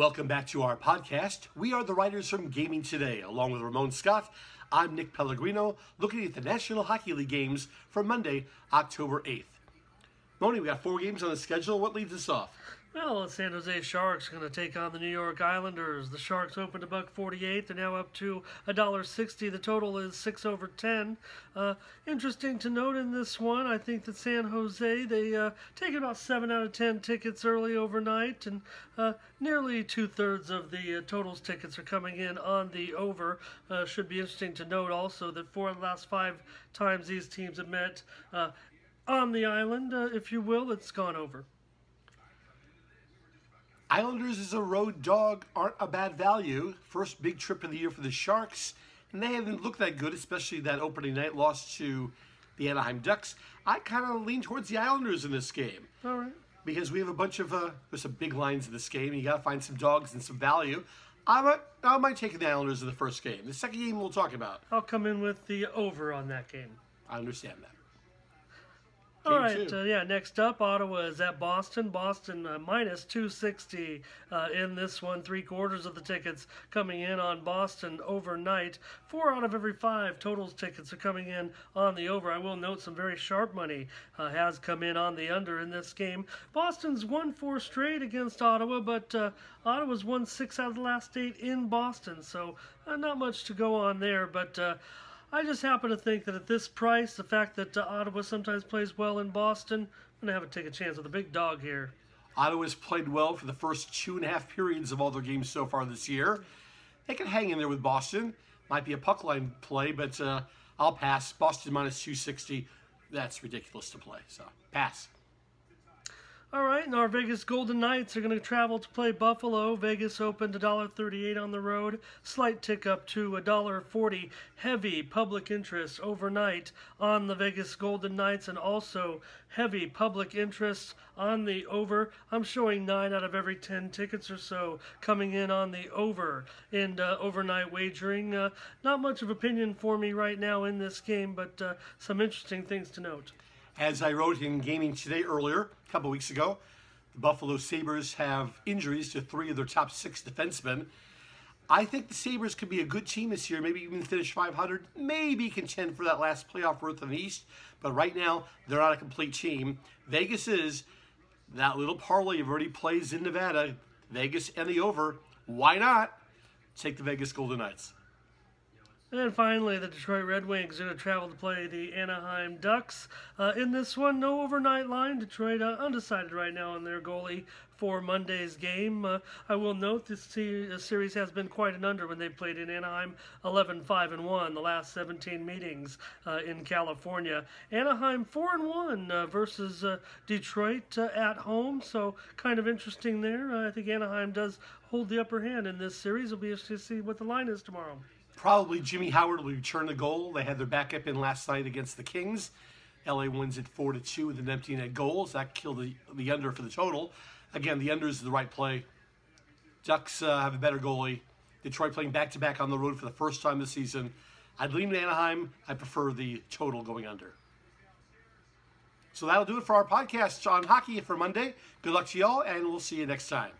Welcome back to our podcast. We are the writers from Gaming Today, along with Ramon Scott. I'm Nick Pellegrino, looking at the National Hockey League games for Monday, October 8th. Moni, we got four games on the schedule. What leads us off? Well, the San Jose Sharks going to take on the New York Islanders. The Sharks opened a buck 48. They're now up to a dollar 60. The total is six over 10. Uh, interesting to note in this one, I think that San Jose they uh, take about seven out of 10 tickets early overnight, and uh, nearly two thirds of the uh, totals tickets are coming in on the over. Uh, should be interesting to note also that four of the last five times these teams have met uh, on the island, if you will, it's gone over. Islanders as a road dog aren't a bad value. First big trip of the year for the Sharks, and they haven't looked that good, especially that opening night loss to the Anaheim Ducks. I kind of lean towards the Islanders in this game. All right. Because we have a bunch of, uh, there's some big lines in this game. You got to find some dogs and some value. I might, I might take the Islanders in the first game. The second game we'll talk about. I'll come in with the over on that game. I understand that. All right, uh, yeah. Next up, Ottawa is at Boston. Boston uh, minus 260 uh, in this one. Three quarters of the tickets coming in on Boston overnight. Four out of every five totals tickets are coming in on the over. I will note some very sharp money uh, has come in on the under in this game. Boston's won four straight against Ottawa, but uh, Ottawa's won six out of the last eight in Boston, so uh, not much to go on there. But I just happen to think that at this price, the fact that uh, Ottawa sometimes plays well in Boston, I'm going to have to take a chance with a big dog here. Ottawa's played well for the first two and a half periods of all their games so far this year. They can hang in there with Boston. Might be a puck line play, but uh, I'll pass. Boston minus 260. That's ridiculous to play. So, pass. All right, and our Vegas Golden Knights are going to travel to play Buffalo. Vegas opened $1.38 on the road, slight tick up to $1.40. Heavy public interest overnight on the Vegas Golden Knights, and also heavy public interest on the over. I'm showing 9 out of every 10 tickets or so coming in on the over in uh, overnight wagering. Uh, not much of opinion for me right now in this game, but uh, some interesting things to note. As I wrote in Gaming Today earlier, a couple weeks ago, the Buffalo Sabres have injuries to three of their top six defensemen. I think the Sabres could be a good team this year, maybe even finish 500, maybe contend for that last playoff berth in the East. But right now, they're not a complete team. Vegas is that little parlay already plays in Nevada. Vegas and the over. Why not take the Vegas Golden Knights? And finally, the Detroit Red Wings are going to travel to play the Anaheim Ducks. Uh, in this one, no overnight line. Detroit uh, undecided right now on their goalie for Monday's game. Uh, I will note this series has been quite an under when they played in Anaheim 11 5 and 1 the last 17 meetings uh, in California. Anaheim 4 and 1 uh, versus uh, Detroit at home, so kind of interesting there. I think Anaheim does hold the upper hand in this series. We'll be interested to see what the line is tomorrow. Probably Jimmy Howard will return the goal. They had their backup in last night against the Kings. LA wins it 4 to 2 with an empty net goals. That killed the, the under for the total. Again, the under is the right play. Ducks uh, have a better goalie. Detroit playing back to back on the road for the first time this season. I'd lean Anaheim. I prefer the total going under. So that'll do it for our podcast on hockey for Monday. Good luck to y'all, and we'll see you next time.